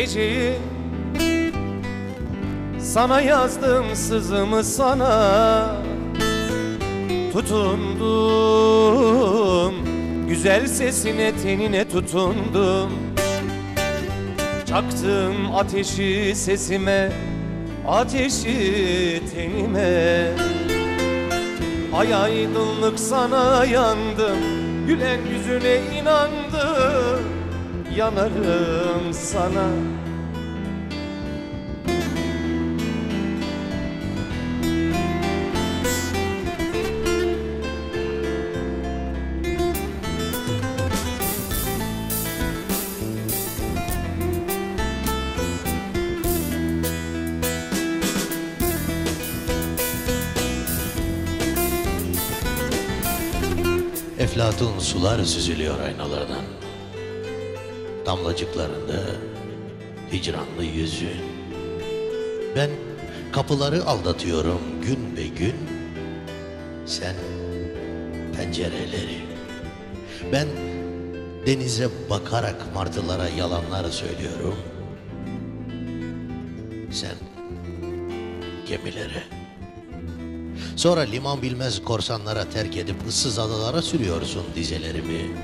geceyi Sana yazdım sızımı sana. Tutundum. Güzel sesine tenine tutundum. Çaktım ateşi sesime Ateşi tenime. Ay aydınlık sana yandım Gülen yüzüne inandım Yanarım sana Eflatun sular süzülüyor aynalardan. Damlacıklarında hicranlı yüzün. Ben kapıları aldatıyorum gün be gün. Sen pencereleri. Ben denize bakarak martılara yalanlar söylüyorum. Sen gemilere. Sonra liman bilmez korsanlara terk edip ıssız adalara sürüyorsun dizelerimi.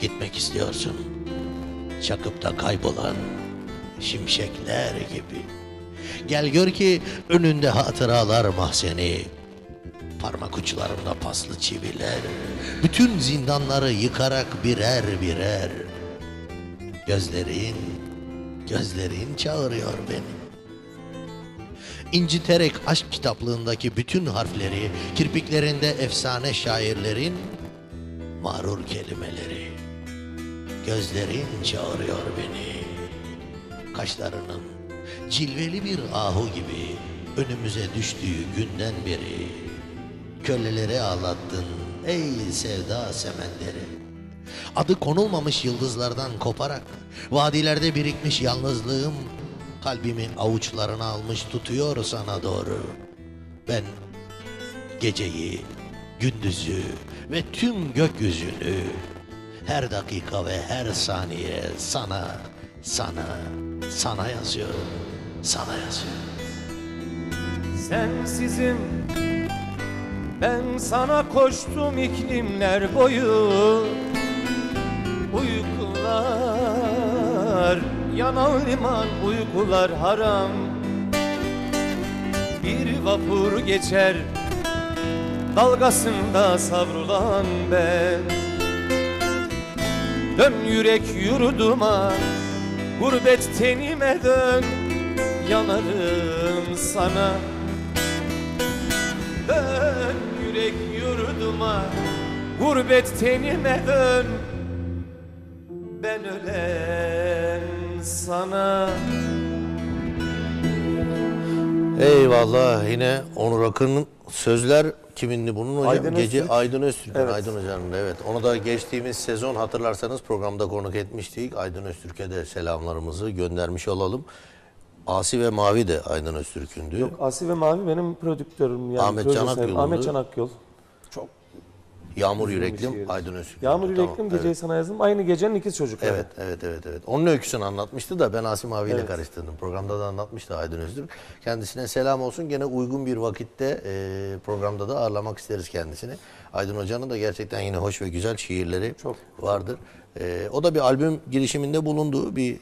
Gitmek istiyorsun. Çakıp da kaybolan şimşekler gibi. Gel gör ki önünde hatıralar mahzeni. Parmak uçlarımda paslı çiviler. Bütün zindanları yıkarak birer birer. Gözlerin, gözlerin çağırıyor beni. İnciterek aşk kitaplığındaki bütün harfleri, kirpiklerinde efsane şairlerin mağrur kelimeleri. Gözlerin çağırıyor beni. Kaşlarının cilveli bir ahu gibi önümüze düştüğü günden beri. Köleleri ağlattın ey sevda semenderi. Adı konulmamış yıldızlardan koparak vadilerde birikmiş yalnızlığım kalbimin avuçlarına almış tutuyor sana doğru. Ben geceyi, gündüzü ve tüm gökyüzünü her dakika ve her saniye sana, sana, sana yazıyorum. Sana yazıyorum. Sensizim Ben sana koştum iklimler boyu Uykular Yanan liman uykular haram Bir vapur geçer Dalgasında savrulan ben Dön yürek yurduma Gurbet tenime dön Yanarım sana. Dön yürek yurduma Gurbet tenime dön Ben ölen sana. Eyvallah yine Onur Akın'ın sözler kimindi bunun hocam? Aydın Gece Öztürk. Aydın Öztürk'ün, Evet. Aydın Hoca'nın evet. Onu da geçtiğimiz sezon hatırlarsanız programda konuk etmiştik. Aydın Öztürk'e de selamlarımızı göndermiş olalım. Asi ve Mavi de Aydın Öztürk'ündü. Yok Asi ve Mavi benim prodüktörüm. Yani Ahmet. Akyol'undu. Ahmet Can Akyol. Çok Yağmur bir Yüreklim. Aydın Öztürk. Yağmur Tamam, Yüreklim evet. geceyi sana yazdım. Aynı gecenin ikiz çocukları. Evet, evet, evet, evet. Onun öyküsünü anlatmıştı da ben Asim abiyle Evet. karıştırdım. Programda da anlatmıştı Aydın Öztürk. Kendisine selam olsun. Gene uygun bir vakitte e, programda da ağırlamak isteriz kendisini. Aydın Hoca'nın da gerçekten yine hoş ve güzel şiirleri Çok. vardır. E, o da bir albüm girişiminde bulundu. Bir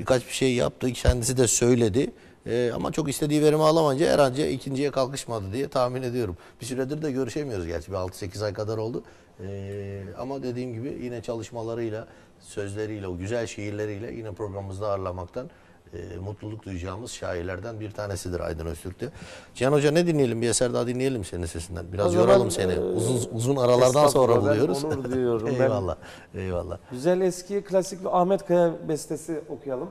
birkaç bir şey yaptı. Kendisi de söyledi. E, ama çok istediği verimi alamayınca herhalde ikinciye kalkışmadı diye tahmin ediyorum. Bir süredir de görüşemiyoruz gerçi. Bir 6-8 ay kadar oldu. E, ama dediğim gibi yine çalışmalarıyla, sözleriyle, o güzel şiirleriyle yine programımızda ağırlamaktan e, mutluluk duyacağımız şairlerden bir tanesidir Aydın Öztürk'te. Cihan Hoca ne dinleyelim? Bir eser daha dinleyelim senin sesinden. Biraz zaman, yoralım seni. e, Uzun uzun aralardan sonra ben buluyoruz. onur duyuyorum. Ben- eyvallah. Eyvallah. Güzel eski klasik bir Ahmet Kaya bestesi okuyalım.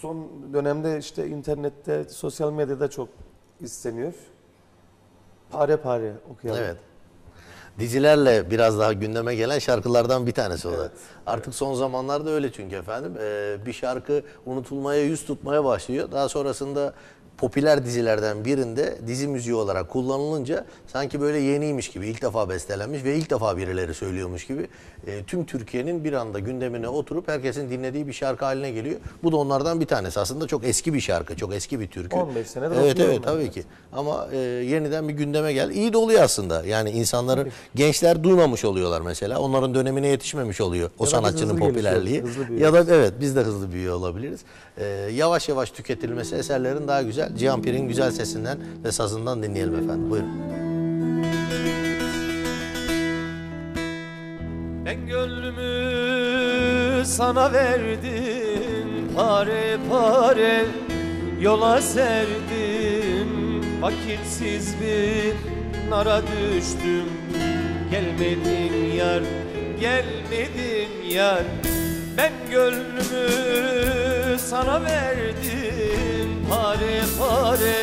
Son dönemde işte internette, sosyal medyada çok isteniyor. Pare pare okuyalım. Evet. Dizilerle biraz daha gündeme gelen şarkılardan bir tanesi o da. Artık son zamanlarda öyle çünkü efendim. Ee, bir şarkı unutulmaya yüz tutmaya başlıyor. Daha sonrasında popüler dizilerden birinde dizi müziği olarak kullanılınca sanki böyle yeniymiş gibi ilk defa bestelenmiş ve ilk defa birileri söylüyormuş gibi e, tüm Türkiye'nin bir anda gündemine oturup herkesin dinlediği bir şarkı haline geliyor. Bu da onlardan bir tanesi. Aslında çok eski bir şarkı, çok eski bir türkü. 15 senedir Evet evet tabii ki. Ama e, yeniden bir gündeme gel. İyi de oluyor aslında. Yani insanların gençler duymamış oluyorlar mesela. Onların dönemine yetişmemiş oluyor o biz sanatçının hızlı popülerliği. hızlı Ya da evet biz de hızlı büyüyor olabiliriz. E, yavaş yavaş tüketilmesi eserlerin daha güzel. Cihan Pir'in güzel sesinden ve sazından dinleyelim efendim. Buyurun. Ben gönlümü sana verdim Pare pare yola serdim Vakitsiz bir nara düştüm Gelmedin yar, gelmedin yar Ben gönlümü sana verdim Pare pare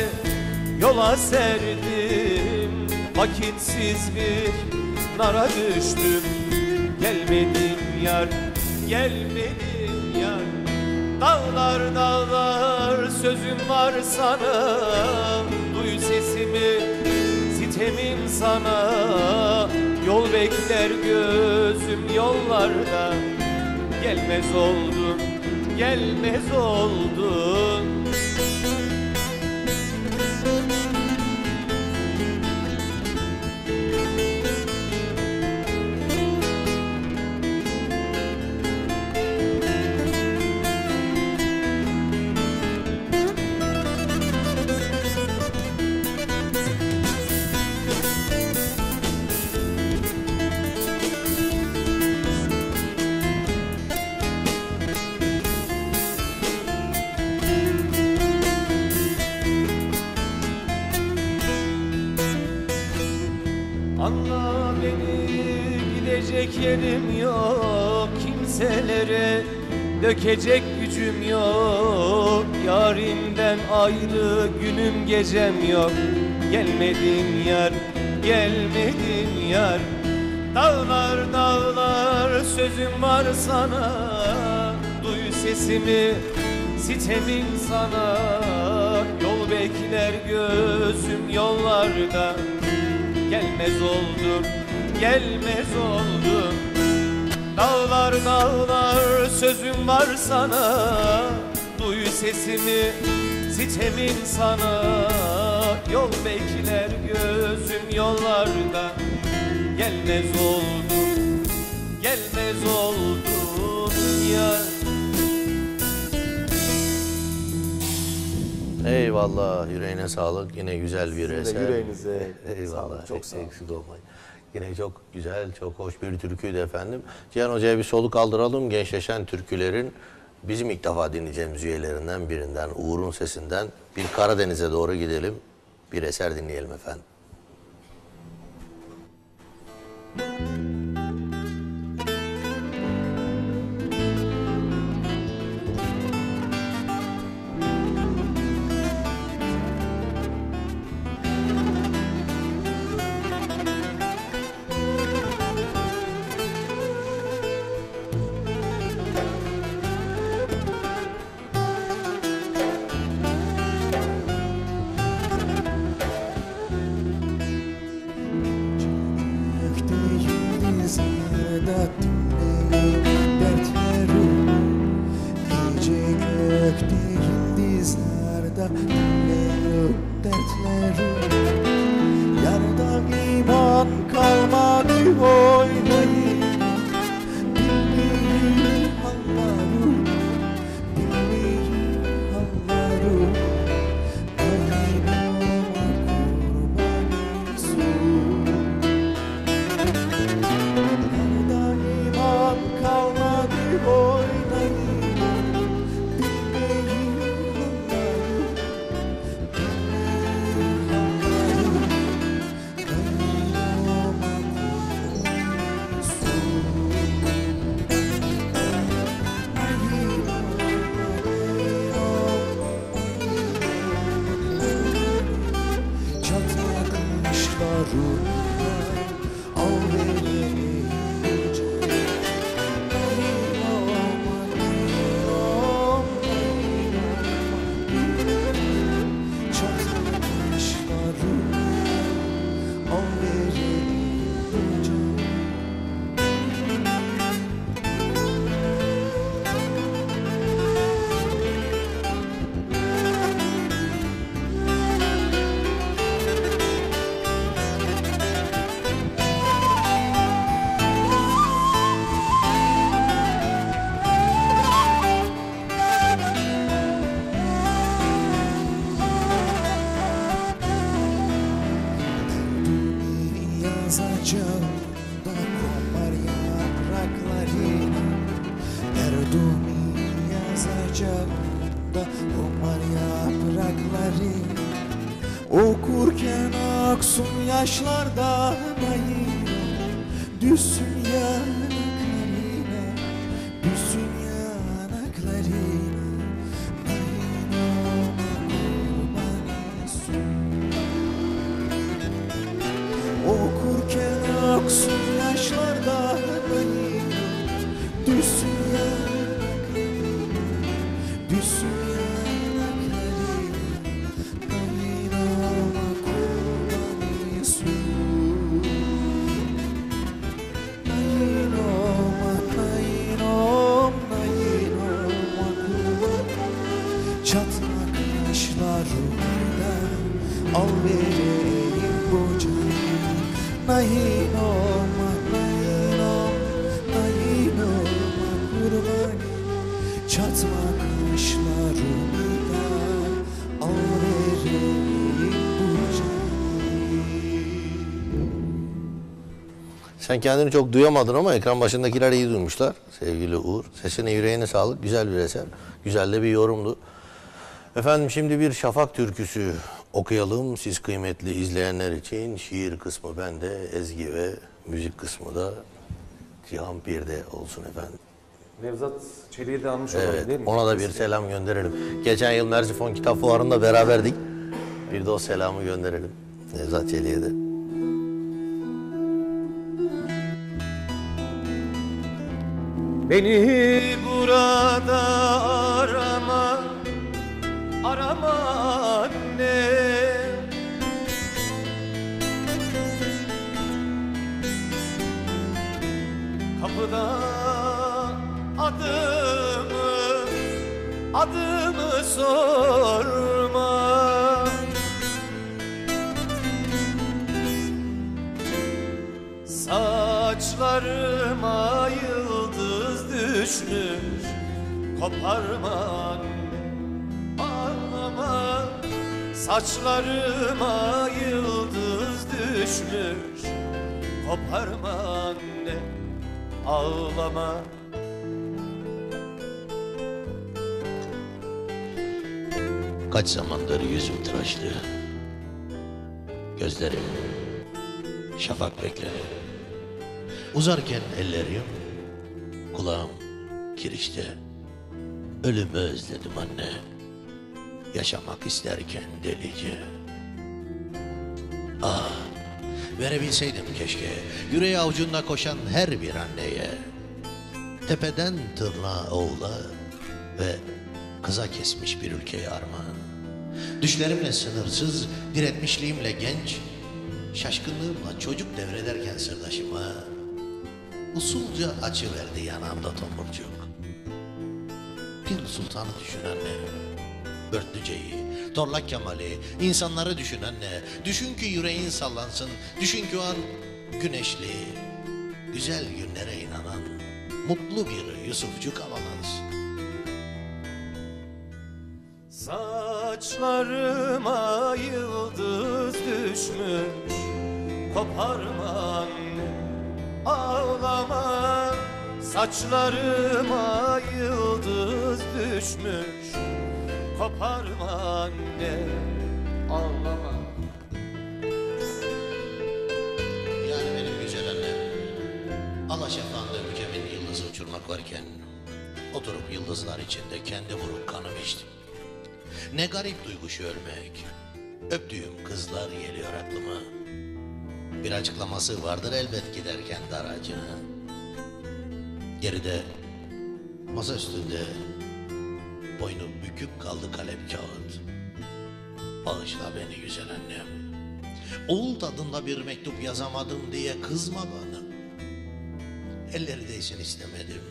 yola serdim. Vakitsiz bir nara düştüm. Gelmedin yar, gelmedin yar. Dağlar dağlar sözüm var sana. Duy sesimi, sitemim sana. Yol bekler gözüm yollarda. Gelmez oldun, gelmez oldun dökecek gücüm yok Yarimden ayrı günüm gecem yok. Gelmedin yar, gelmedin yar. Dağlar dağlar sözüm var sana. Duy sesimi, sitemim sana. Yol bekler gözüm yollarda. Gelmez oldum, gelmez oldum Dağlar dağlar sözüm var sana Duy sesimi, sitemim sana Yol bekler gözüm yollarda Gelmez oldum, gelmez oldum ya Eyvallah yüreğine sağlık. Yine güzel bir Sizin de eser. yüreğinize Eyvallah. sağlık, çok sağ olun. Eksik olmayın. Yine çok güzel, çok hoş bir türküydü efendim. Cihan Hoca'ya bir soluk aldıralım. Gençleşen türkülerin bizim ilk defa dinleyeceğimiz üyelerinden birinden, Uğur'un sesinden bir Karadeniz'e doğru gidelim. Bir eser dinleyelim efendim. Aksun yaşlarda nayım Düşsün yanaklarına Düşsün yanaklarına Okurken aksun yaşlarda nayım Düşsün yanaklarına Sen kendini çok duyamadın ama ekran başındakiler iyi duymuşlar sevgili Uğur. Sesine yüreğine sağlık. Güzel bir eser. Güzel de bir yorumdu. Efendim şimdi bir şafak türküsü okuyalım. Siz kıymetli izleyenler için şiir kısmı bende, ezgi ve müzik kısmı da Cihan Pir'de olsun efendim. Nevzat Çelik'i de almış olalım Evet, değil mi? ona da bir selam gönderelim. Geçen yıl Merzifon Kitap Fuarı'nda beraberdik. Bir de o selamı gönderelim. Nevzat Çelik'e de. Beni burada arama Arama anne. Kapıda adımı Adımı sorma. Saçlarıma yıldız düşmüş Koparma anne Ağlama Saçlarıma yıldız düşmüş Koparma anne Ağlama Kaç zamandır yüzüm tıraşlı. Gözlerim şafak bekler. Uzarken ellerim, kulağım kirişte. Ölümü özledim anne. Yaşamak isterken delice. Ah, verebilseydim keşke. Yüreği avucunda koşan her bir anneye. Tepeden tırnağa oğula ve kıza kesmiş bir ülkeye armağan. Düşlerimle sınırsız, diretmişliğimle genç, şaşkınlığımla çocuk devrederken sırdaşıma usulca açıverdi yanağımda tomurcuk. Bir sultanı düşün anne, Börtlüce'yi, Torlak Kemal'i, insanları düşün anne. Düşün ki yüreğin sallansın, düşün ki o an güneşli, güzel günlere inanan, mutlu bir Yusufcuk havalansın. Saçlarıma yıldız düşmüş Koparma anne Ağlama Saçlarıma yıldız düşmüş Koparma anne Ağlama. Yani benim güzel annem Alaşefa'nda ülkemin yıldızı uçurmak varken Oturup yıldızlar içinde kendi vurup kanım içtim Ne garip duyguş ölmek Öptüğüm kızlar geliyor aklıma. Bir açıklaması vardır elbet giderken daracına Geride masa üstünde Boynu bükük kaldı kalem kağıt Bağışla beni güzel annem Oğul tadında bir mektup yazamadım diye kızma bana. Elleri değsin istemedim.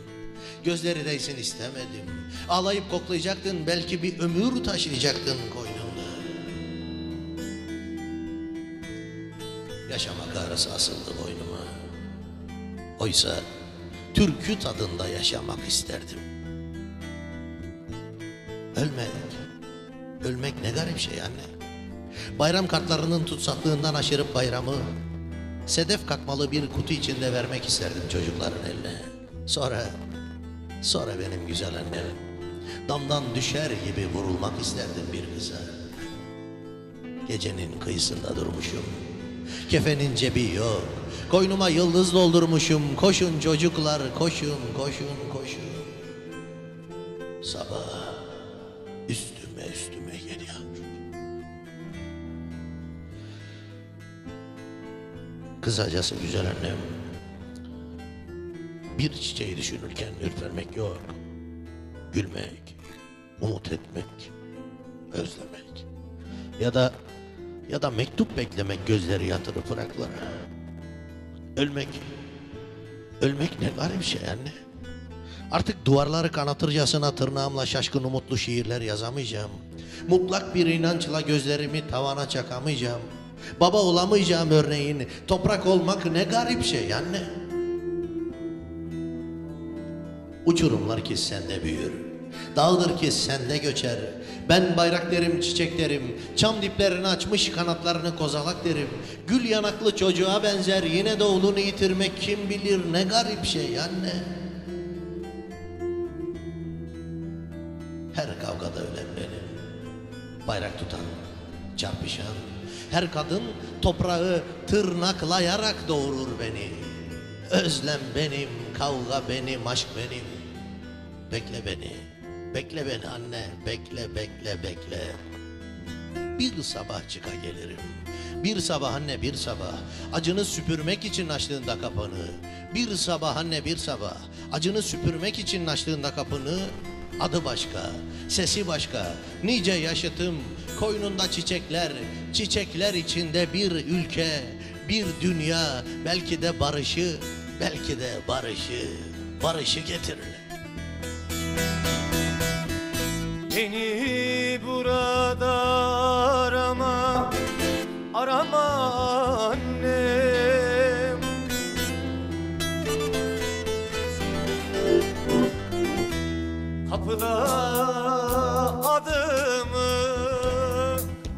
Gözleri değsin istemedim. Ağlayıp koklayacaktın belki bir ömür taşıyacaktın koynunda. Yaşamak ağrısı asıldı boynuma. Oysa türkü tadında yaşamak isterdim. Ölmek, ölmek ne garip şey anne. Bayram kartlarının tutsaklığından aşırıp bayramı sedef kakmalı bir kutu içinde vermek isterdim çocukların eline. Sonra, sonra benim güzel annem, damdan düşer gibi vurulmak isterdim bir kıza. Gecenin kıyısında durmuşum. Kefenin cebi yok. Koynuma yıldız doldurmuşum. Koşun çocuklar, koşun, koşun, koşun. Sabah üstüme üstüme geliyor. Kısacası güzel annem. Bir çiçeği düşünürken ürpermek yok. Gülmek, umut etmek, özlemek. Ya da ya da mektup beklemek gözleri yatırıp bıraklara. Ölmek, ölmek ne garip şey anne. Artık duvarları kanatırcasına tırnağımla şaşkın umutlu şiirler yazamayacağım. Mutlak bir inançla gözlerimi tavana çakamayacağım. Baba olamayacağım örneğin. Toprak olmak ne garip şey anne. Uçurumlar ki sende büyür. Dağdır ki sende göçer. Ben bayrak derim, çiçek derim. Çam diplerini açmış kanatlarını kozalak derim. Gül yanaklı çocuğa benzer yine de oğlunu yitirmek kim bilir ne garip şey anne. Her kavgada ölen benim. Bayrak tutan, çarpışan. Her kadın toprağı tırnaklayarak doğurur beni. Özlem benim, kavga benim, aşk benim. Bekle beni, bekle beni anne, bekle, bekle, bekle. Bir sabah çıka gelirim. Bir sabah anne bir sabah acını süpürmek için açtığında kapını. Bir sabah anne bir sabah acını süpürmek için açtığında kapını. Adı başka, sesi başka, nice yaşıtım, koynunda çiçekler, çiçekler içinde bir ülke, bir dünya, belki de barışı, belki de barışı, barışı getirir. Beni burada arama Arama Kapıda adımı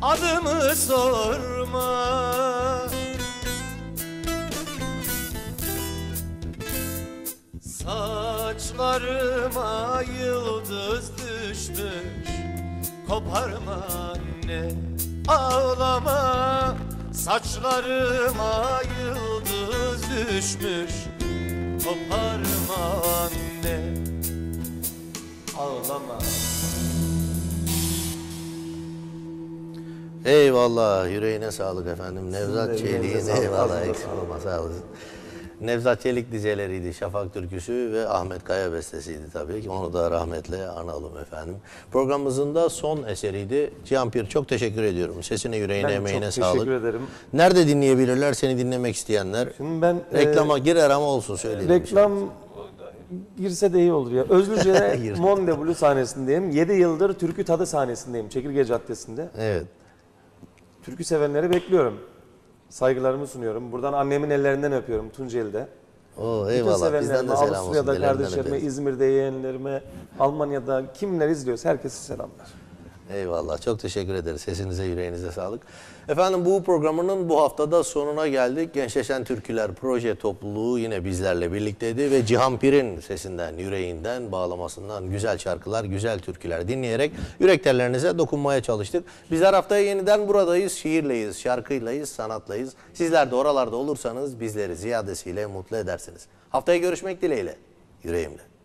Adımı sorma. Saçlarıma yıldız düşmüş Koparma anne ağlama. Saçlarıma yıldız düşmüş Koparma anne Ağlama Eyvallah yüreğine sağlık efendim. Nevzat Çelik'in sağlık, eyvallah eksik sağlık. olma sağ olasın. Nevzat Çelik dizeleriydi. Şafak türküsü ve Ahmet Kaya bestesiydi tabii ki. Onu da rahmetle analım efendim. Programımızın da son eseriydi. Cihan Pir çok teşekkür ediyorum. Sesine, yüreğine, Ben emeğine çok sağlık. teşekkür ederim. Nerede dinleyebilirler seni dinlemek isteyenler? Şimdi ben e, Reklama girer ama olsun söyleyelim. reklam girse de iyi olur ya. Özlüce'de Gir. Monde Blue sahnesindeyim. 7 yıldır Türkü Tadı sahnesindeyim. Çekirge Caddesi'nde. Evet. Türkü sevenleri bekliyorum. Saygılarımı sunuyorum. Buradan annemin ellerinden öpüyorum Tunceli'de. Oo, Bütün eyvallah. Bizden sevenlerime, de selam olsun. Avusturya'da kardeşlerime. İzmir'de yeğenlerime, Almanya'da kimler izliyorsa herkese selamlar. Eyvallah. Çok teşekkür ederiz. Sesinize, yüreğinize sağlık. Efendim bu programının bu haftada sonuna geldik. Gençleşen Türküler proje topluluğu yine bizlerle birlikteydi ve Cihan Pir'in sesinden, yüreğinden, bağlamasından güzel şarkılar, güzel türküler dinleyerek yürek tellerinize dokunmaya çalıştık. Bizler haftaya yeniden buradayız. Şiirleyiz, şarkıylayız, sanatlayız. Sizler de oralarda olursanız bizleri ziyadesiyle mutlu edersiniz. Haftaya görüşmek dileğiyle. Yüreğimle.